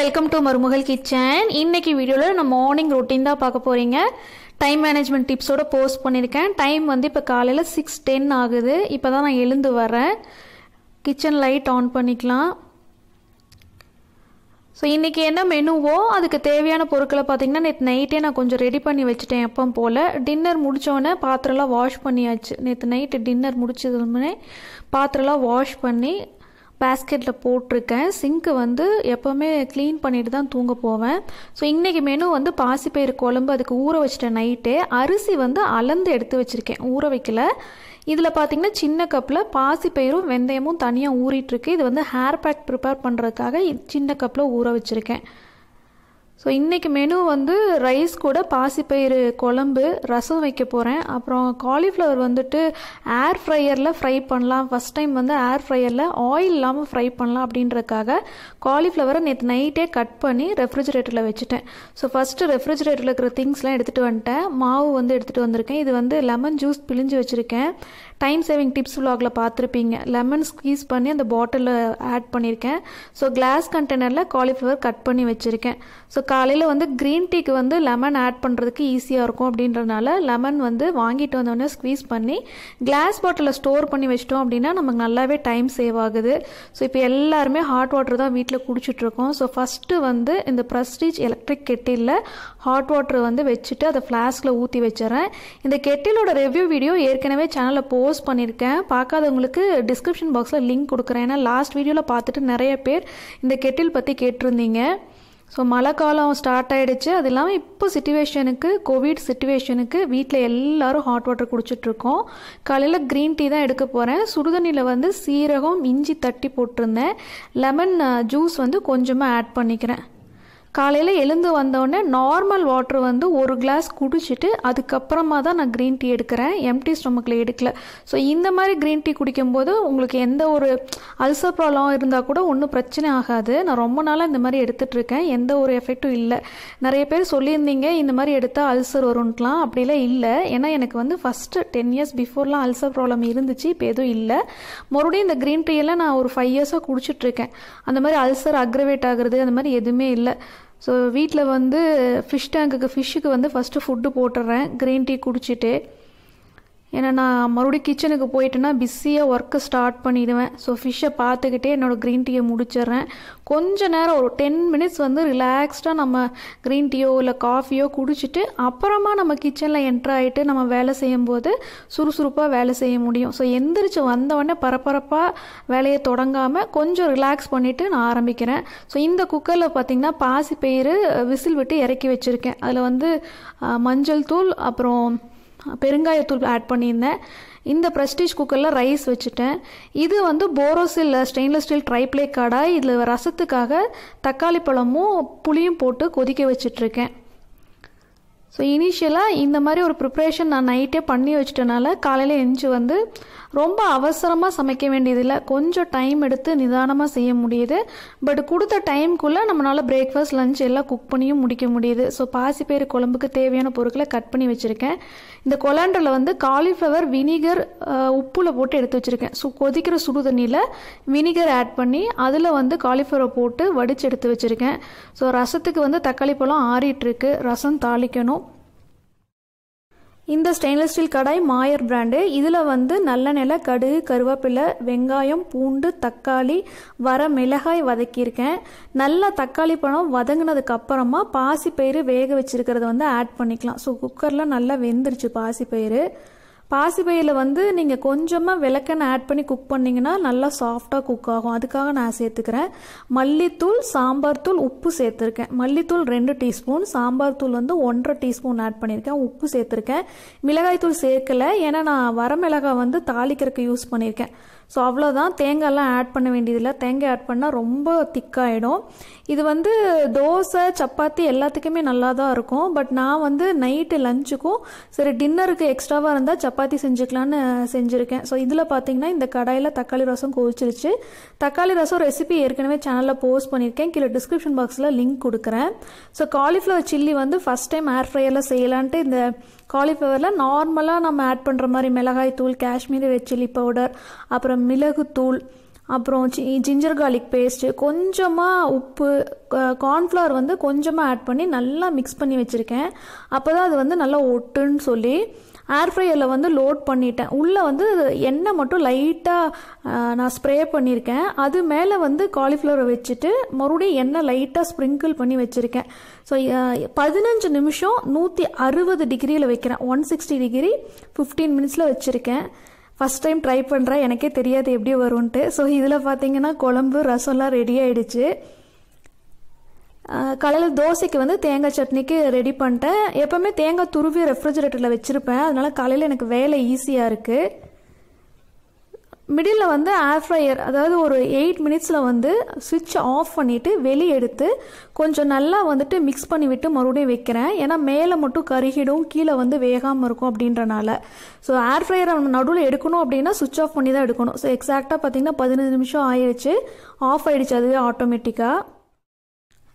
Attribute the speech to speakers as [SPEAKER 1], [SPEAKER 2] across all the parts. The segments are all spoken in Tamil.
[SPEAKER 1] வெல்கம் டு மருமகள் கிச்சன் இன்னைக்கு வீடியோவில் நான் மார்னிங் ரொட்டீன் தான் பார்க்க போகிறீங்க டைம் மேனேஜ்மெண்ட் டிப்ஸோட போஸ்ட் பண்ணியிருக்கேன் டைம் வந்து இப்போ காலையில் சிக்ஸ் டென் ஆகுது. இப்போ தான் நான் எழுந்து வரேன். கிச்சன் லைட் ஆன் பண்ணிக்கலாம். ஸோ இன்றைக்கி என்ன மெனுவோ அதுக்கு தேவையான பொருட்களை பார்த்தீங்கன்னா நேற்று நைட்டே நான் கொஞ்சம் ரெடி பண்ணி வச்சுட்டேன் எப்போ போல். டின்னர் முடித்தோடனே பாத்திரம்லாம் வாஷ் பண்ணியாச்சு. நேற்று நைட்டு டின்னர் முடிச்சதுமே பாத்திரம்லாம் வாஷ் பண்ணி பேஸ்கெட்டில் போட்டிருக்கேன். சிங்க்கு வந்து எப்போவுமே க்ளீன் பண்ணிட்டு தான் தூங்க போவேன். ஸோ இன்றைக்கி மெனு வந்து பாசிப்பயிறு குழம்பு அதுக்கு ஊற வச்சிட்டேன் நைட்டே அரிசி வந்து அளந்து எடுத்து வச்சுருக்கேன் ஊற வைக்கல. இதில் பார்த்தீங்கன்னா சின்ன கப்பில் பாசிப்பயிரும் வெந்தயமும் தனியாக ஊறிட்டுருக்கு இது வந்து ஹேர் பேக் ப்ரிப்பேர் பண்ணுறதுக்காக சின்ன கப்பில் ஊற வச்சுருக்கேன். ஸோ இன்றைக்கி மெனு வந்து ரைஸ் கூட பாசிப்பயிறு குழம்பு ரசம் வைக்க போகிறேன் அப்புறம் காலிஃப்ளவர் வந்துட்டு ஏர் ஃப்ரையரில் ஃப்ரை பண்ணலாம். ஃபஸ்ட் டைம் வந்து ஏர் ஃப்ரையரில் ஆயில் இல்லாமல் ஃப்ரை பண்ணலாம் அப்படின்றதுக்காக காலிஃப்ளவரை நேற்று நைட்டே கட் பண்ணி ரெஃப்ரிஜரேட்டரில் வச்சுட்டேன். ஸோ ஃபஸ்ட்டு ரெஃப்ரிஜரேட்டரில் இருக்கிற திங்ஸ்லாம் எடுத்துகிட்டு வந்துட்டேன். மாவு வந்து எடுத்துகிட்டு வந்திருக்கேன். இது வந்து லெமன் ஜூஸ் பிழிஞ்சு வச்சுருக்கேன். டைம் சேவிங் டிப்ஸ் விலாகில் பார்த்துருப்பீங்க. லெமன் ஸ்கீஸ் பண்ணி அந்த பாட்டிலில் ஆட் பண்ணியிருக்கேன் ஸோ கிளாஸ் கண்டெய்னரில் காலிஃப்ளவர் கட் பண்ணி வச்சுருக்கேன். ஸோ காலையில் வந்து க்ரீன் டீக்கு வந்து லெமன் ஆட் பண்ணுறதுக்கு ஈஸியாக இருக்கும் அப்படின்றனால லெமன் வந்து வாங்கிட்டு வந்தோடனே ஸ்க்வீஸ் பண்ணி கிளாஸ் பாட்டிலில் ஸ்டோர் பண்ணி வச்சிட்டோம் அப்படின்னா நமக்கு நல்லாவே டைம் சேவ் ஆகுது. ஸோ இப்போ எல்லாருமே ஹாட் வாட்டர் தான் வீட்டில் குடிச்சிட்ருக்கோம் ஸோ ஃபஸ்ட்டு வந்து இந்த ப்ரஸ்டீஜ் எலக்ட்ரிக் கெட்டிலில் ஹாட் வாட்டர் வந்து வச்சுட்டு அதை ஃப்ளாஸ்கில் ஊற்றி வச்சிடறேன். இந்த கெட்டிலோட ரிவ்யூ வீடியோ ஏற்கனவே சேனலில் போஸ்ட் பண்ணியிருக்கேன். பார்க்காதவங்களுக்கு டிஸ்கிரிப்ஷன் பாக்ஸில் லிங்க் கொடுக்குறேன். ஏன்னா லாஸ்ட் வீடியோவில் பார்த்துட்டு நிறைய பேர் இந்த கெட்டில் பற்றி கேட்டிருந்தீங்க. ஸோ மழை காலம் ஸ்டார்ட் ஆகிடுச்சு அது இல்லாமல் இப்போ சுச்சுவேஷனுக்கு கோவிட் சுச்சுவேஷனுக்கு வீட்டில் எல்லாரும் ஹாட் வாட்டர் குடிச்சிட்ருக்கோம் காலையில் க்ரீன் டீ தான் எடுக்க போகிறேன் சுடுதண்ணியில் வந்து சீரகம் இஞ்சி தட்டி போட்டிருந்தேன். லெமன் ஜூஸ் uh, வந்து கொஞ்சமாக ஆட் பண்ணிக்கிறேன். காலையில் எழுந்து வந்தோடனே நார்மல் வாட்டர் வந்து ஒரு கிளாஸ் குடிச்சிட்டு அதுக்கப்புறமா தான் நான் க்ரீன் டீ எடுக்கிறேன். எம்டி ஸ்டொமக்கில் எடுக்கல. ஸோ இந்த மாதிரி க்ரீன் டீ குடிக்கும்போது உங்களுக்கு எந்த ஒரு அல்சர் ப்ராப்ளம் இருந்தால் கூட ஒன்றும் பிரச்சனை ஆகாது. நான் ரொம்ப நாளாக இந்த மாதிரி எடுத்துகிட்ருக்கேன் எந்த ஒரு எஃபெக்ட்டும் இல்லை. நிறைய பேர் சொல்லியிருந்தீங்க இந்த மாதிரி எடுத்தால் அல்சர் வரும்ன்ட்டுலாம். அப்படிலாம் இல்லை. ஏன்னா எனக்கு வந்து ஃபஸ்ட்டு டென் இயர்ஸ் பிஃபோர்லாம் அல்சர் ப்ராப்ளம் இருந்துச்சு. இப்போ எதுவும் இல்லை. மறுபடியும் இந்த க்ரீன் டீயெல்லாம் நான் ஒரு ஃபைவ் இயர்ஸாக குடிச்சிட்ருக்கேன் அந்த மாதிரி அல்சர் அக்ரவேட் ஆகுறது அந்த மாதிரி எதுவுமே இல்லை. ஸோ வீட்டில் வந்து ஃபிஷ் டேங்குக்கு ஃபிஷ்ஷுக்கு வந்து ஃபஸ்ட்டு ஃபுட்டு போட்டுடுறேன் க்ரீன் டீ குடிச்சிட்டு ஏன்னா நான் மறுபடியும் கிச்சனுக்கு போயிட்டேன்னா பிஸியாக ஒர்க்கை ஸ்டார்ட் பண்ணிடுவேன். ஸோ ஃபிஷ்ஷை பார்த்துக்கிட்டே என்னோடய க்ரீன் டீயை முடிச்சிடுறேன். கொஞ்ச நேரம் ஒரு டென் மினிட்ஸ் வந்து ரிலாக்ஸ்டாக நம்ம க்ரீன் டீயோ இல்லை காஃபியோ குடிச்சிட்டு அப்புறமா நம்ம கிச்சனில் என்ட்ரு ஆகிட்டு நம்ம வேலை செய்யும்போது சுறுசுறுப்பாக வேலை செய்ய முடியும். ஸோ எந்திரிச்சு வந்தவொடனே பரபரப்பாக வேலையை தொடங்காமல் கொஞ்சம் ரிலாக்ஸ் பண்ணிவிட்டு நான் ஆரம்பிக்கிறேன். ஸோ இந்த குக்கரில் பார்த்திங்கன்னா பாசி பயிறு விசில் விட்டு இறக்கி வச்சுருக்கேன். அதில் வந்து மஞ்சள் தூள் அப்புறம் பெருங்காயத்தூள் ஆட் பண்ணியிருந்தேன். இந்த ப்ரெஸ்டீஜ் குக்கரில் ரைஸ் வச்சுட்டேன். இது வந்து Borosil stainless steel triply kadai இதில் ரசத்துக்காக தக்காளி பழமும் புளியும் போட்டு கொதிக்க வச்சிட்ருக்கேன். ஸோ இனிஷியலாக இந்த மாதிரி ஒரு ப்ரிப்ரேஷன் நான் நைட்டே பண்ணி வச்சிட்டனால காலையில் எழுந்து வந்து ரொம்ப அவசரமாக சமைக்க வேண்டியதில்லை. கொஞ்சம் டைம் எடுத்து நிதானமாக செய்ய முடியுது. பட் கொடுத்த டைம்குள்ளே நம்மளால் பிரேக்ஃபாஸ்ட் லஞ்ச் எல்லாம் குக் பண்ணியும் முடிக்க முடியுது. ஸோ பாசிப்பயிறு குழம்புக்கு தேவையான பொருட்களை கட் பண்ணி வச்சுருக்கேன். இந்த கொலாண்டரில் வந்து காலிஃப்ளவர் வினிகர் உப்பில் போட்டு எடுத்து வச்சுருக்கேன். ஸோ கொதிக்கிற சுடு தண்ணியில் வினிகர் ஆட் பண்ணி அதில் வந்து காலிஃப்ளவரை போட்டு வடித்து எடுத்து வச்சுருக்கேன். ஸோ ரசத்துக்கு வந்து தக்காளி பழம் ஆறிட்டுருக்கு ரசம் தாளிக்கணும். இந்த stainless steel kadai Meyer brand இதில் வந்து நல்லெண்ணெயில் கடுகு கருவேப்பிலை வெங்காயம் பூண்டு தக்காளி வர மிளகாய் வதக்கியிருக்கேன். நல்லா தக்காளி பழம் வதங்கினதுக்கு அப்புறமா பாசிப்பயிறு வேக வச்சிருக்கிறத வந்து ஆட் பண்ணிக்கலாம். ஸோ குக்கரில் நல்லா வெந்துருச்சு பாசிப்பயிறு. பாசிப்பயிரில் வந்து நீங்கள் கொஞ்சமாக விளக்கெண்ணெய் ஆட் பண்ணி குக் பண்ணிங்கன்னா நல்லா சாஃப்டாக குக் ஆகும். அதுக்காக நான் சேர்த்துக்கிறேன் மல்லித்தூள் சாம்பார் தூள் உப்பு சேர்த்துருக்கேன். மல்லித்தூள் ரெண்டு டீஸ்பூன் சாம்பார் தூள் வந்து ஒன்றரை டீஸ்பூன் ஆட் பண்ணியிருக்கேன். உப்பு சேர்த்துருக்கேன். மிளகாய் தூள் சேர்க்கலை ஏன்னா நான் வரமிளகாய் வந்து தாளிக்கிறதுக்கு யூஸ் பண்ணியிருக்கேன். ஸோ அவ்வளோதான் தேங்காய்லாம் ஆட் பண்ண வேண்டியதில்லை. தேங்காய் ஆட் பண்ணால் ரொம்ப திக்காயிடும். இது வந்து தோசை சப்பாத்தி எல்லாத்துக்குமே நல்லா தான் இருக்கும். பட் நான் வந்து நைட்டு லஞ்சுக்கும் சரி டின்னருக்கு எக்ஸ்ட்ராவாக இருந்தால் சப்பாத்தி செஞ்சுக்கலான்னு செஞ்சுருக்கேன். ஸோ இதில் பார்த்தீங்கன்னா இந்த கடாயில் தக்காளி ரசம் கொதிச்சிருச்சு. தக்காளி ரசம் ரெசிபி ஏற்கனவே சேனலில் போஸ்ட் பண்ணியிருக்கேன் கீழே டிஸ்கிரிப்ஷன் பாக்ஸில் லிங்க் கொடுக்குறேன். ஸோ காலிஃப்ளவர் சில்லி வந்து ஃபஸ்ட் டைம் ஏர் ஃப்ரையரில் செய்யலான்ட்டு இந்த காலிஃப்ளவரில் நார்மலாக நம்ம ஆட் பண்ணுற மாதிரி மிளகாய் தூள் காஷ்மீரி ரெட் சில்லி பவுடர் அப்புறம் மிளகுத்தூள் அப்புறம் சி ஜிஞ்சர் கார்லிக் பேஸ்ட்டு கொஞ்சமாக உப்பு கார்ன்ஃப்ளவர் வந்து கொஞ்சமாக ஆட் பண்ணி நல்லா மிக்ஸ் பண்ணி வச்சுருக்கேன். அப்போ தான் அது வந்து நல்லா ஒட்டுன்னு சொல்லி ஏர் ஃப்ரையரில் வந்து லோட் பண்ணிட்டேன். உள்ளே வந்து எண்ணெய் மட்டும் லைட்டாக நான் ஸ்ப்ரே பண்ணியிருக்கேன் அது மேலே வந்து காலிஃப்ளவரை வச்சுட்டு மறுபடியும் எண்ணெய் லைட்டாக ஸ்ப்ரிங்கிள் பண்ணி வச்சுருக்கேன். ஸோ பதினஞ்சு நிமிஷம் நூற்றி அறுபது டிகிரியில் வைக்கிறேன். ஒன் சிக்ஸ்டி டிகிரி ஃபிஃப்டீன் மினிட்ஸில் வச்சுருக்கேன். ஃபஸ்ட் டைம் ட்ரை பண்ணுறேன் எனக்கே தெரியாது எப்படி வரும்ன்ட்டு. ஸோ இதில் பார்த்தீங்கன்னா குழம்பு ரசம்லாம் ரெடி ஆகிடுச்சு காலையில் தோசைக்கு வந்து தேங்காய் சட்னிக்கு ரெடி பண்ணிட்டேன். எப்போவுமே தேங்காய் துருவி ரெஃப்ரிஜரேட்டரில் வச்சுருப்பேன். அதனால் காலையில் எனக்கு வேலை ஈஸியாக இருக்குது மிடில் வந்து ஏர் ஃப்ரையர் அதாவது ஒரு எயிட் மினிட்ஸில் வந்து சுவிட்ச் ஆஃப் பண்ணிவிட்டு வெளியே எடுத்து கொஞ்சம் நல்லா வந்துட்டு மிக்ஸ் பண்ணி விட்டு மறுபடியும் வைக்கிறேன். ஏன்னா மேலே மட்டும் கருகிடும் கீழே வந்து வேகாமல் இருக்கும் அப்படின்றனால. ஸோ ஏர் ஃப்ரையரை நடுவில் எடுக்கணும் அப்படின்னா சுவிட்ச் ஆஃப் பண்ணி தான் எடுக்கணும். ஸோ எக்ஸாக்டாக பார்த்தீங்கன்னா பதினஞ்சு நிமிஷம் ஆயிடுச்சு ஆஃப் ஆகிடுச்சு அதுவே ஆட்டோமேட்டிக்காக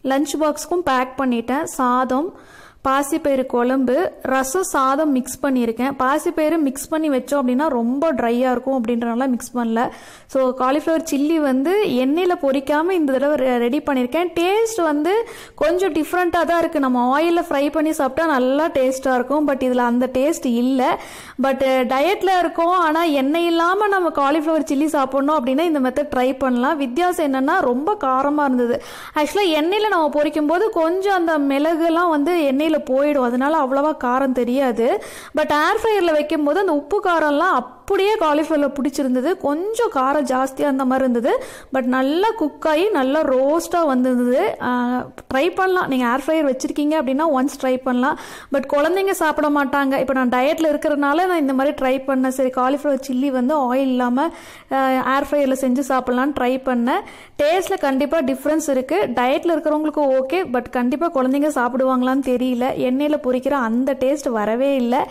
[SPEAKER 1] லஞ்ச் பாக்ஸ்க்கும் பேக் பண்ணிட்டேன். சாதம் பாசிப்பயிறு குழம்பு ரசம் சாதம் மிக்ஸ் பண்ணியிருக்கேன். பாசிப்பயிறு மிக்ஸ் பண்ணி வச்சோம் அப்படின்னா ரொம்ப ட்ரையாக இருக்கும் அப்படின்றனால மிக்ஸ் பண்ணல. ஸோ காலிஃப்ளவர் சில்லி வந்து எண்ணெயில் பொரிக்காமல் இந்த தடவை ரெடி பண்ணியிருக்கேன். டேஸ்ட் வந்து கொஞ்சம் டிஃப்ரெண்ட்டாக தான் இருக்குது நம்ம ஆயிலில் ஃப்ரை பண்ணி சாப்பிட்டா நல்லா டேஸ்ட்டாக இருக்கும். பட் இதில் அந்த டேஸ்ட் இல்லை. பட் டயட்டில் இருக்கோம். ஆனால் எண்ணெய் இல்லாமல் நம்ம காலிஃப்ளவர் சில்லி சாப்பிட்ணும் அப்படின்னா இந்த மெத்தட் ட்ரை பண்ணலாம். வித்தியாசம் என்னென்னா ரொம்ப காரமாக இருந்தது. ஆக்சுவலாக எண்ணெயில் நம்ம பொரிக்கும் போது கொஞ்சம் அந்த மிளகுலாம் வந்து எண்ணெயில் போயிடும். அதனால அவ்வளோவா காரம் தெரியாது. பட் ஏர் ஃப்ரையரில் வைக்கும் போது அந்த உப்பு காரம்லாம் அப்படியே காலிஃப்ளவரில் பிடிச்சிருந்தது. கொஞ்சம் காரம் ஜாஸ்தியாக இருந்த மாதிரி இருந்தது. பட் நல்லா குக் ஆகி நல்லா ரோஸ்ட்டாக வந்திருந்தது. ட்ரை பண்ணலாம். நீங்கள் ஏர் ஃப்ரையர் வச்சுருக்கீங்க அப்படின்னா ஒன்ஸ் ட்ரை பண்ணலாம். பட் குழந்தைங்க சாப்பிட மாட்டாங்க. இப்போ நான் டயட்டில் இருக்கிறதுனால நான் இந்த மாதிரி ட்ரை பண்ணேன். சரி காலிஃப்ளவர் சில்லி வந்து ஆயில் இல்லாமல் ஏர் ஃப்ரையரில் செஞ்சு சாப்பிட்லான்னு ட்ரை பண்ணேன். டேஸ்ட்டில் கண்டிப்பாக டிஃப்ரென்ஸ் இருக்குது டயட்டில் இருக்கிறவங்களுக்கு ஓகே பட் கண்டிப்பாக குழந்தைங்க சாப்பிடுவாங்களான்னு தெரியல. எண்ணெயில் பொரிக்கிற அந்த டேஸ்ட் வரவே இல்லை.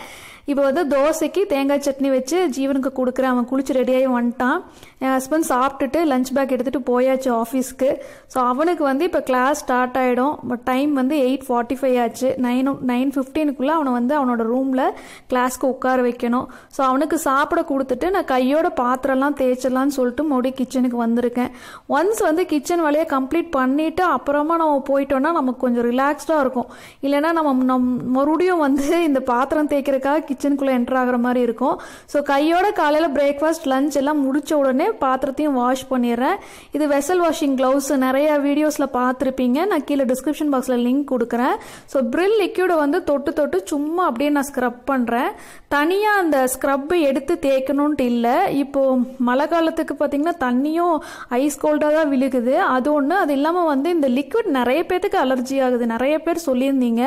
[SPEAKER 1] இப்போ வந்து தோசைக்கு தேங்காய் சட்னி வச்சு ஜீவனுக்கு கொடுக்குறேன் அவன் குளிச்சு ரெடியாகி வந்துட்டான். என் ஹஸ்பண்ட் சாப்பிட்டுட்டு லஞ்ச் பேக் எடுத்துகிட்டு போயாச்சு ஆஃபீஸ்க்கு ஸோ அவனுக்கு வந்து இப்போ கிளாஸ் ஸ்டார்ட் ஆகிடும் பட் டைம் வந்து எயிட் ஃபார்ட்டி ஃபைவ் ஆச்சு நைன் நைன் ஃபிஃப்டீனுக்குள்ளே அவனை வந்து அவனோட ரூமில் கிளாஸ்க்கு உட்கார வைக்கணும். ஸோ அவனுக்கு சாப்பிட கொடுத்துட்டு நான் கையோட பாத்திரம்லாம் தேய்ச்சிடலான்னு சொல்லிட்டு மறுபடியும் கிச்சனுக்கு வந்திருக்கேன். ஒன்ஸ் வந்து கிச்சன் வேலையை கம்ப்ளீட் பண்ணிவிட்டு அப்புறமா நம்ம போயிட்டோம்னா நமக்கு கொஞ்சம் ரிலாக்ஸ்டாக இருக்கும். இல்லைன்னா நம்ம நம் மறுபடியும் வந்து இந்த பாத்திரம் தேய்க்கிறக்காக கிச்சனுக்குள்ளே என்ட்ராகிற ஆகிற மாதிரி இருக்கும். ஸோ கையோட காலையில் பிரேக்ஃபாஸ்ட் லஞ்ச் எல்லாம் முடித்த உடனே பாத்திரத்தையும் வாஷ் பண்ணிடுறேன். இது வெசல் வாஷிங் க்ளவுஸ் நிறைய வீடியோஸில் பார்த்துருப்பீங்க. நான் கீழே டிஸ்கிரிப்ஷன் பாக்ஸில் லிங்க் கொடுக்குறேன். ஸோ ப்ரில் லிக்யூடை வந்து தொட்டு தொட்டு சும்மா அப்படியே நான் ஸ்க்ரப் பண்ணுறேன் தனியாக அந்த ஸ்க்ரப்பை எடுத்து தேய்க்கணுன்ட்டு இல்லை. இப்போது மழை காலத்துக்கு பார்த்திங்கன்னா தண்ணியும் ஐஸ் கோல்டாக தான் விழுகுது. அது ஒன்று அது இல்லாமல் வந்து இந்த லிக்விட் நிறைய பேர்த்துக்கு அலர்ஜி ஆகுது. நிறைய பேர் சொல்லியிருந்தீங்க.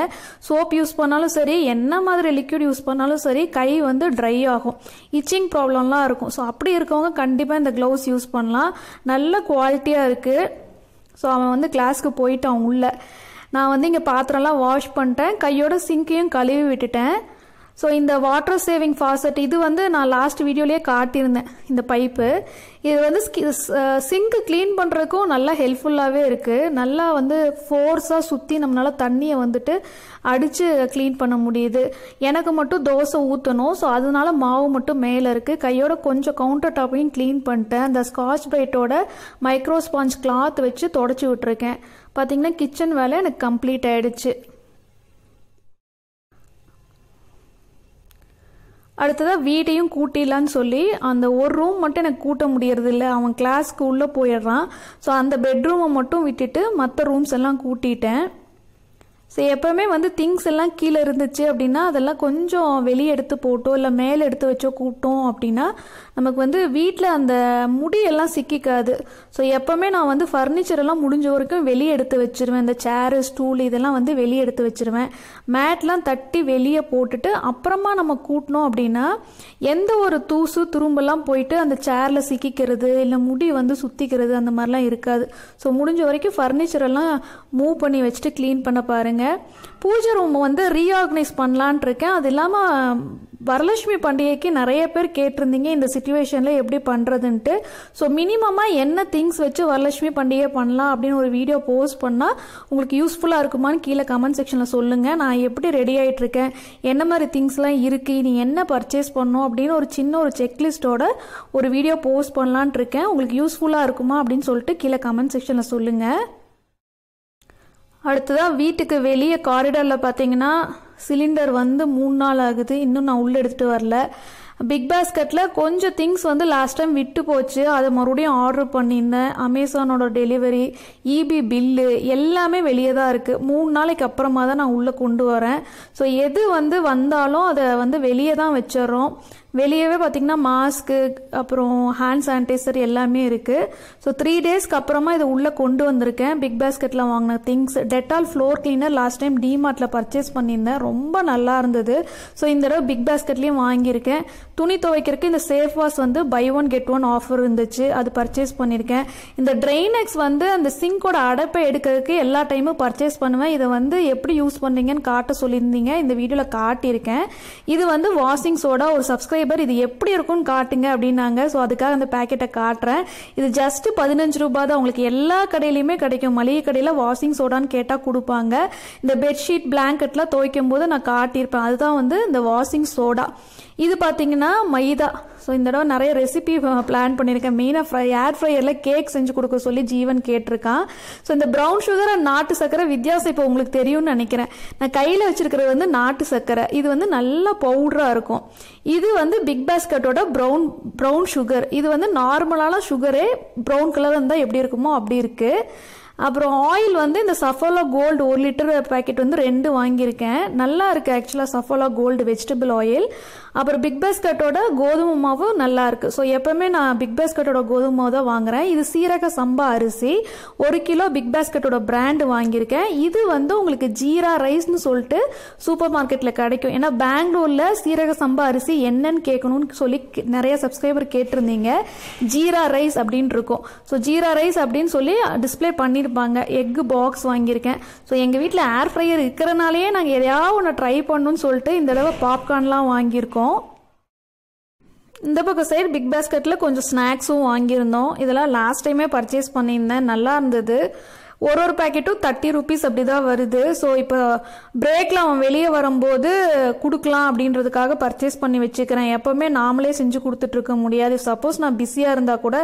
[SPEAKER 1] சோப் யூஸ் பண்ணாலும் சரி என்ன மாதிரி லிக்விட் யூஸ் பண்ணாலும் சரி கை வந்து ட்ரை ஆகும். இச்சிங் ப்ராப்ளம்லாம் இருக்கும். ஸோ அப்படி இருக்கவங்க கண்டிப்பாக இந்த க்ளவுஸ் யூஸ் பண்ணலாம். நல்ல குவாலிட்டியாக இருக்குது ஸோ அவன் வந்து கிளாஸ்க்கு போயிட்டான் உள்ளே. நான் வந்து இங்கே பாத்திரம்லாம் வாஷ் பண்ணிட்டேன். கையோட சிங்கையும் கழுவி விட்டுட்டேன். ஸோ இந்த வாட்டர் சேவிங் ஃபாசட் இது வந்து நான் லாஸ்ட் வீடியோலேயே காட்டியிருந்தேன். இந்த பைப்பு இது வந்து சிங்க்கு க்ளீன் uh, பண்ணுறதுக்கும் நல்லா ஹெல்ப்ஃபுல்லாகவே இருக்குது நல்லா வந்து ஃபோர்ஸாக சுற்றி நம்மளால் தண்ணியை வந்துட்டு அடித்து க்ளீன் பண்ண முடியுது. எனக்கு மட்டும் தோசை ஊற்றணும் ஸோ அதனால மாவு மட்டும் மேலே இருக்குது கையோட கொஞ்சம் கவுண்டர் டாப்பையும் க்ளீன் பண்ணிட்டேன். அந்த ஸ்காட்ச் பிரைட்டோட மைக்ரோ ஸ்பாஞ்ச் கிளாத் வச்சு தொடச்சி விட்டுருக்கேன். பார்த்தீங்கன்னா கிச்சன் வேலை எனக்கு கம்ப்ளீட் ஆகிடுச்சு அடுத்ததாக வீட்டையும் கூட்டிடலான்னு சொல்லி அந்த ஒரு ரூம் மட்டும் எனக்கு கூட்ட முடியறதில்ல. அவன் கிளாஸ்க்கு உள்ளே போயிடுறான். ஸோ அந்த பெட்ரூமை மட்டும் விட்டுட்டு மற்ற ரூம்ஸ் எல்லாம் கூட்டிட்டேன். ஸோ எப்போவுமே வந்து திங்ஸ் எல்லாம் கீழே இருந்துச்சு அப்படின்னா அதெல்லாம் கொஞ்சம் வெளியே எடுத்து போட்டோ இல்லை மேலே எடுத்து வச்சோ கூட்டோம் அப்படின்னா நமக்கு வந்து வீட்டில் அந்த முடியெல்லாம் சிக்கிக்காது. ஸோ எப்போவுமே நான் வந்து ஃபர்னிச்சர் எல்லாம் முடிஞ்ச வரைக்கும் வெளியே எடுத்து வச்சிருவேன். இந்த சேரு ஸ்டூல் இதெல்லாம் வந்து வெளியே எடுத்து வச்சுருவேன். மேட்லாம் தட்டி வெளியே போட்டுட்டு அப்புறமா நம்ம கூட்டினோம் அப்படின்னா எந்த ஒரு தூசு துரும்பெல்லாம் போயிட்டு அந்த சேரில் சிக்கிக்கிறது இல்லை முடி வந்து சுற்றிக்கிறது அந்த மாதிரிலாம் இருக்காது. ஸோ முடிஞ்ச வரைக்கும் ஃபர்னிச்சர் எல்லாம் மூவ் பண்ணி வச்சுட்டு க்ளீன் பண்ண பாருங்கள் பூஜை ரூம் வந்து ரீஆர்கனைஸ் பண்ணலான் இருக்கேன். அது இல்லாமல் வரலட்சுமி பண்டிகைக்கு நிறைய பேர் கேட்டிருந்தீங்க இந்த சுச்சுவேஷனில் எப்படி பண்ணுறதுன்ட்டு ஸோ மினிமமாக என்ன திங்ஸ் வச்சு வரலட்சுமி பண்டிகை பண்ணலாம் அப்படின்னு ஒரு வீடியோ போஸ்ட் பண்ணால் உங்களுக்கு யூஸ்ஃபுல்லாக இருக்குமான்னு கீழே கமெண்ட் செக்ஷனில் சொல்லுங்கள் நான் எப்படி ரெடி ஆகிட்டுருக்கேன் என்ன மாதிரி திங்ஸ்லாம் இருக்குது நீ என்ன பர்ச்சேஸ் பண்ணும் அப்படின்னு ஒரு சின்ன ஒரு செக்லிஸ்ட்டோட ஒரு வீடியோ போஸ்ட் பண்ணலான்ட்டு இருக்கேன். உங்களுக்கு யூஸ்ஃபுல்லாக இருக்குமா அப்படின்னு சொல்லிட்டு கீழே கமெண்ட் செக்ஷனில் சொல்லுங்கள் அடுத்ததாக வீட்டுக்கு வெளியே காரிடாரில் பார்த்தீங்கன்னா சிலிண்டர் வந்து மூணு நாள் ஆகுது. இன்னும் நான் உள்ளே எடுத்துகிட்டு வரல. பிக் பாஸ்கெட்டில் கொஞ்சம் திங்ஸ் வந்து லாஸ்ட் டைம் விட்டு போச்சு. அதை மறுபடியும் ஆர்டர் பண்ணியிருந்தேன். அமேசானோட டெலிவரி இபி பில்லு எல்லாமே வெளியே தான் இருக்குது மூணு நாளைக்கு அப்புறமா தான் நான் உள்ளே கொண்டு வரேன். ஸோ எது வந்து வந்தாலும் அதை வந்து வெளியே தான் வச்சிடுறோம். வெளியவே பார்த்தீங்கன்னா மாஸ்க்கு அப்புறம் ஹேண்ட் சானிடைசர் எல்லாமே இருக்குது ஸோ த்ரீ டேஸ்க்கு அப்புறமா இதை உள்ளே கொண்டு வந்திருக்கேன். பிக் பேஸ்கெட்டில் வாங்கின things Dettol floor cleaner last time டிமார்ட்டில் purchase பண்ணியிருந்தேன். ரொம்ப நல்லா இருந்தது. ஸோ இந்த தடவை பிக் பேஸ்கெட்லேயும் வாங்கியிருக்கேன். துணி துவைக்கிறதுக்கு இந்த சேஃப் வாஷ் வந்து buy one get one offer இருந்துச்சு. அது பர்ச்சேஸ் பண்ணியிருக்கேன். இந்த ட்ரைனெக்ஸ் வந்து அந்த சிங்கோட அடைப்பை எடுக்கிறதுக்கு எல்லா டைமும் பர்ச்சேஸ் பண்ணுவேன். இதை வந்து எப்படி யூஸ் பண்ணுறீங்கன்னு காட்ட சொல்லியிருந்தீங்க. இந்த வீடியோவில் காட்டியிருக்கேன். இது வந்து வாஷிங் சோடா ஒரு சப்ஸ்கிரைபர் இது எப்படி இருக்கும்னு காட்டுங்க அப்படின்னாங்க. ஸோ அதுக்காக அந்த பேக்கெட்டை காட்டுறேன். இது ஜஸ்ட் பதினஞ்சு ரூபாய் தான். உங்களுக்கு எல்லா கடையிலையுமே கிடைக்கும். மளிகை கடையில் வாஷிங் சோடான்னு கேட்டால் கொடுப்பாங்க. இந்த பெட்ஷீட் பிளாங்கெட்லாம் துவைக்கும் போது நான் காட்டியிருப்பேன். அதுதான் வந்து இந்த வாஷிங் சோடா இது பார்த்தீங்கன்னா மைதா. ஸோ இந்த தடவை நிறைய ரெசிபி பிளான் uh, பண்ணியிருக்கேன் மெயினாக ஃப்ரை ஏர் ஃப்ரையரில் கேக் செஞ்சு கொடுக்க சொல்லி ஜீவன் கேட்டிருக்கான். ஸோ இந்த ப்ரௌன் சுகர் அண்ட் நாட்டு சர்க்கரை வித்தியாசம் இப்போ உங்களுக்கு தெரியும்னு நினைக்கிறேன். நான் கையில் வச்சிருக்கிறது வந்து நாட்டு சர்க்கரை. இது வந்து நல்லா பவுடராக இருக்கும். இது வந்து பிக் பாஸ்கெட்டோட ப்ரௌன் ப்ரௌன் சுகர் இது வந்து நார்மலான சுகரே ப்ரௌன் கலர் இருந்தால் எப்படி இருக்குமோ அப்படி இருக்குது அப்புறம் ஆயில் வந்து இந்த சஃபோலா கோல்டு ஒரு லிட்டர் பேக்கெட் வந்து ரெண்டு வாங்கியிருக்கேன். நல்லா இருக்குது ஆக்சுவலாக சஃபோலா கோல்டு வெஜிடபிள் ஆயில் அப்புறம் பிக் பாஸ்கட்டோட கோதுமை மாவும் நல்லா இருக்குது ஸோ எப்போவுமே நான் பிக் பேஸ்கட்டோட கோதுமை மாவு தான் வாங்குறேன். இது சீரக சம்பா அரிசி. ஒரு கிலோ பிக் பாஸ்கட்டோட பிராண்டு வாங்கியிருக்கேன். இது வந்து உங்களுக்கு ஜீரா ரைஸ்னு சொல்லிட்டு சூப்பர் மார்க்கெட்டில் கிடைக்கும். ஏன்னா பெங்களூரில் சீரக சம்பா அரிசி என்னன்னு கேட்கணும்னு சொல்லி நிறைய சப்ஸ்கிரைபர் கேட்டிருந்தீங்க. ஜீரா ரைஸ் அப்படின்னு இருக்கும். ஸோ ஜீரா ரைஸ் அப்படின்னு சொல்லி டிஸ்பிளே வாங்கியிருப்பாங்க. எக்கு பாக்ஸ் வாங்கியிருக்கேன். ஸோ எங்கள் வீட்டில் ஏர் ஃப்ரையர் இருக்கிறனாலேயே நாங்கள் எதையாவது ஒன்று ட்ரை பண்ணணும்னு சொல்லிட்டு இந்த தடவை பாப்கார்ன்லாம் வாங்கியிருக்கோம். இந்த பக்கம் சைடு பிக் பாஸ்கெட்டில் கொஞ்சம் ஸ்நாக்ஸும் வாங்கியிருந்தோம். இதெல்லாம் லாஸ்ட் டைமே பர்ச்சேஸ் பண்ணியிருந்தேன். நல்லா இருந்தது. ஒரு ஒரு பேக்கெட்டும் தேர்ட்டி ருபீஸ் அப்படி தான் வருது. ஸோ இப்போ பிரேக்கில் அவன் வெளியே வரும்போது கொடுக்கலாம் அப்படின்றதுக்காக பர்ச்சேஸ் பண்ணி வச்சுக்கிறேன். எப்போவுமே நாமளே செஞ்சு கொடுத்துட்ருக்க முடியாது. சப்போஸ் நான் பிஸியாக இருந்தால் கூட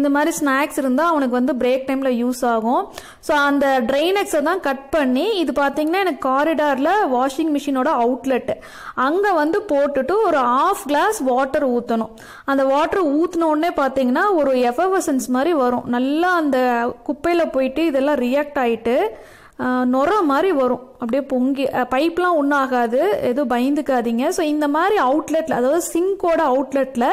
[SPEAKER 1] இந்த மாதிரி ஸ்நாக்ஸ் இருந்தால் அவனுக்கு வந்து பிரேக் டைமில் யூஸ் ஆகும். ஸோ அந்த ட்ரைனெக்ஸை தான் கட் பண்ணி இது பார்த்தீங்கன்னா எனக்கு காரிடாரில் வாஷிங் மிஷினோட அவுட்லெட் அங்கே வந்து போட்டுட்டு ஒரு ஆஃப் கிளாஸ் வாட்டர் ஊற்றணும் அந்த வாட்டர் ஊற்றின உடனே பார்த்தீங்கன்னா ஒரு எஃபவசன்ஸ் மாதிரி வரும். நல்லா அந்த குப்பையில் போயிட்டு இதெல்லாம் ரியாக்ட் ஆகிட்டு நுர மாதிரி வரும். அப்படியே பொங்கி பைப்லாம் ஒன்றும் ஆகாது எதுவும் பயந்துக்காதீங்க. ஸோ இந்த மாதிரி அவுட்லெட்டில் அதாவது சிங்கோட அவுட்லெட்டில்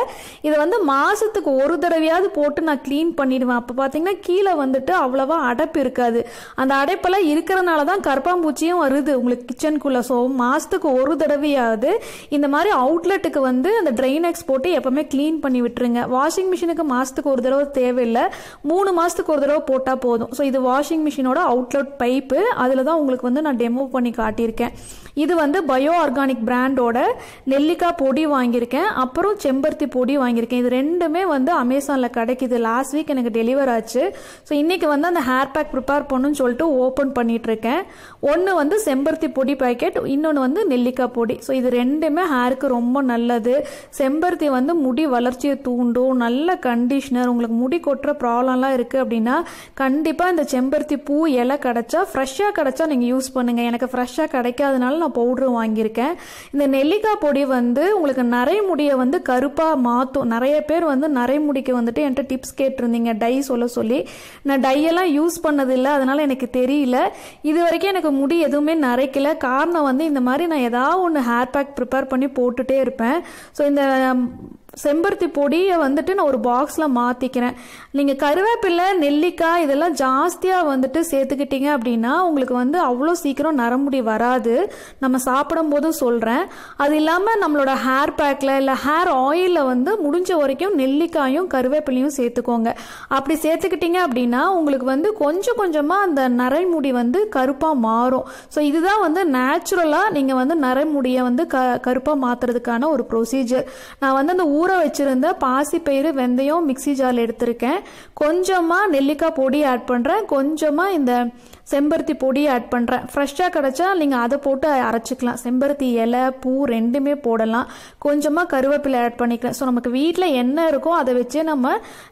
[SPEAKER 1] இதை வந்து மாதத்துக்கு ஒரு தடவையாவது போட்டு நான் க்ளீன் பண்ணிடுவேன். அப்போ பார்த்தீங்கன்னா கீழே வந்துட்டு அவ்வளோவா அடைப்பு இருக்காது. அந்த அடைப்பெல்லாம் இருக்கிறனால தான் கற்பாம்பூச்சியும் வருது. உங்களுக்கு கிச்சனுக்குள்ளே ஸோ மாதத்துக்கு ஒரு தடவையாவது இந்த மாதிரி அவுட்லெட்டுக்கு வந்து அந்த ட்ரைனெக்ஸ் போட்டு எப்போவுமே க்ளீன் பண்ணி விட்டுருங்க. வாஷிங் மிஷினுக்கு மாதத்துக்கு ஒரு தடவை தேவையில்லை. மூணு மாதத்துக்கு ஒரு தடவை போட்டால் போதும். ஸோ இது வாஷிங் மிஷினோட அவுட்லெட் பைப்பு அதில் தான் உங்களுக்கு வந்து நான் டெமோ பண்ணி காட்டியிருக்கேன். இது வந்து பயோ ஆர்கானிக் பிராண்டோட நெல்லிக்காய் பொடி வாங்கியிருக்கேன். அப்புறம் செம்பருத்தி பொடி வாங்கியிருக்கேன். இது ரெண்டுமே வந்து அமேசானில் கிடைக்குது. லாஸ்ட் வீக் எனக்கு டெலிவர் ஆச்சு. ஸோ இன்றைக்கி வந்து அந்த ஹேர் பேக் ப்ரிப்பேர் பண்ணுன்னு சொல்லிட்டு ஓப்பன் பண்ணிகிட்ருக்கேன் ஒன்று வந்து செம்பருத்தி பொடி பேக்கெட் இன்னொன்று வந்து நெல்லிக்காய் பொடி. ஸோ இது ரெண்டுமே ஹேருக்கு ரொம்ப நல்லது. செம்பருத்தி வந்து முடி வளர்ச்சியை தூண்டும். நல்ல கண்டிஷ்னர் உங்களுக்கு முடி கொட்டுற ப்ராப்ளம்லாம் இருக்குது அப்படின்னா கண்டிப்பாக இந்த செம்பருத்தி பூ இலை கிடச்சா ஃப்ரெஷ்ஷாக கிடச்சா நீங்கள் யூஸ் பண்ணுங்கள் எனக்கு ஃப்ரெஷ்ஷாக கிடைக்காதனால நான் பவுடரும் வாங்கியிருக்கேன். இந்த நெல்லிக்காய் பொடி வந்து உங்களுக்கு நரைமுடியை வந்து கருப்பாக மாற்றும் நிறைய பேர் வந்து நரைமுடிக்கு வந்துட்டு என்கிட்ட டிப்ஸ் கேட்டிருந்தீங்க. டை சொல்ல சொல்லி. நான் டையெல்லாம் யூஸ் பண்ணதில்லை. அதனால் எனக்கு தெரியல. இது வரைக்கும் எனக்கு முடி எதுவுமே நரைக்கல. காரணம் வந்து இந்த மாதிரி நான் ஏதாவது ஒன்று ஹேர் பேக் ப்ரிப்பேர் பண்ணி போட்டுகிட்டே இருப்பேன். ஸோ இந்த செம்பருத்தி பொடியை வந்துட்டு நான் ஒரு பாக்ஸில் மாற்றிக்கிறேன் நீங்கள் கருவேப்பிலை நெல்லிக்காய் இதெல்லாம் ஜாஸ்தியாக வந்துட்டு சேர்த்துக்கிட்டீங்க அப்படின்னா உங்களுக்கு வந்து அவ்வளோ சீக்கிரம் நரமுடி வராது. நம்ம சாப்பிடும் போதும் சொல்கிறேன் அது இல்லாமல் நம்மளோட ஹேர் பேக்கில் இல்லை ஹேர் ஆயிலில் வந்து முடிஞ்ச வரைக்கும் நெல்லிக்காயும் கருவேப்பிலையும் சேர்த்துக்கோங்க. அப்படி சேர்த்துக்கிட்டீங்க அப்படின்னா உங்களுக்கு வந்து கொஞ்சம் கொஞ்சமாக அந்த நரைமுடி வந்து கருப்பாக மாறும். ஸோ இதுதான் வந்து நேச்சுரலாக நீங்கள் வந்து நரைமுடியை வந்து க கருப்பாக மாற்றுறதுக்கான ஒரு ப்ரொசீஜர் நான் வந்து அந்த ஊர் ஊற வச்சிருந்த பாசிப்பயிறு வெந்தயம் மிக்ஸி ஜாரில் எடுத்திருக்கேன். கொஞ்சமாக நெல்லிக்காய் பொடி ஆட் பண்ணுறேன் கொஞ்சமாக இந்த செம்பருத்தி பொடி ஆட் பண்ணுறேன் ஃப்ரெஷ்ஷாக கிடச்சா நீங்கள் அதை போட்டு அரைச்சிக்கலாம். செம்பருத்தி இலை பூ ரெண்டுமே போடலாம். கொஞ்சமாக கருவேப்பிலை ஆட் பண்ணிக்கலாம். ஸோ நமக்கு வீட்டில் என்ன இருக்கோ அதை வச்சே நம்ம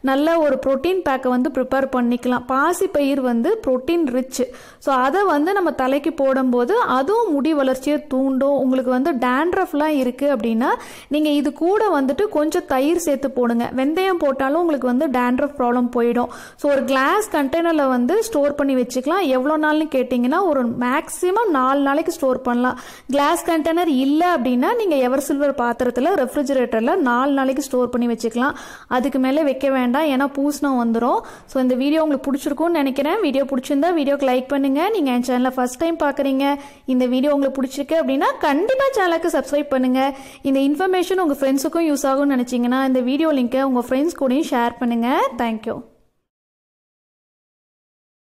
[SPEAKER 1] நல்ல ஒரு ப்ரோட்டீன் பேக்கை வந்து ப்ரிப்பேர் பண்ணிக்கலாம். பாசிப்பயிர் வந்து ப்ரோட்டீன் ரிச் ஸோ அதை வந்து நம்ம தலைக்கு போடும்போது அதுவும் முடி வளர்ச்சியை தூண்டும். உங்களுக்கு வந்து டேண்ட்ரஃப்லாம் இருக்குது அப்படின்னா நீங்கள் இது கூட வந்துட்டு கொஞ்சம் தயிர் சேர்த்து போடுங்க. வெந்தயம் போட்டாலும் உங்களுக்கு வந்து டேண்ட்ரஃப் ப்ராப்ளம் போயிடும். ஸோ ஒரு கிளாஸ் கண்டெய்னரில் வந்து ஸ்டோர் பண்ணி வச்சுக்கலாம். எவ்வளோ நாள்னு கேட்டிங்கன்னா ஒரு மேக்ஸிமம் நாலு நாளைக்கு ஸ்டோர் பண்ணலாம். கிளாஸ் கண்டெய்னர் இல்லை அப்படின்னா நீங்கள் எவர் சில்வர் பாத்திரத்தில் ரெஃப்ரிஜரேட்டரில் நாலு நாளைக்கு ஸ்டோர் பண்ணி வச்சுக்கலாம். அதுக்கு மேலே வைக்க வேண்டாம். ஏன்னா பூசணம் வந்துடும் ஸோ இந்த வீடியோ உங்களுக்கு பிடிச்சிருக்கும்னு நினைக்கிறேன். வீடியோ பிடிச்சிருந்தா வீடியோக்கு லைக் பண்ணுங்கள் நீங்கள் என் சேனலை ஃபஸ்ட் டைம் பார்க்குறீங்க இந்த வீடியோ உங்களுக்கு பிடிச்சிருக்கு அப்படின்னா கண்டிப்பாக சேனலுக்கு சப்ஸ்கிரைப் பண்ணுங்கள் இந்த இன்ஃபர்மேஷன் உங்கள் ஃப்ரெண்ட்ஸுக்கும் யூஸ் ஆகும்னு நினச்சிங்கன்னா இந்த வீடியோ லிங்க்கை உங்கள் ஃப்ரெண்ட்ஸ் கூடயும் ஷேர் பண்ணுங்கள் தேங்க்யூ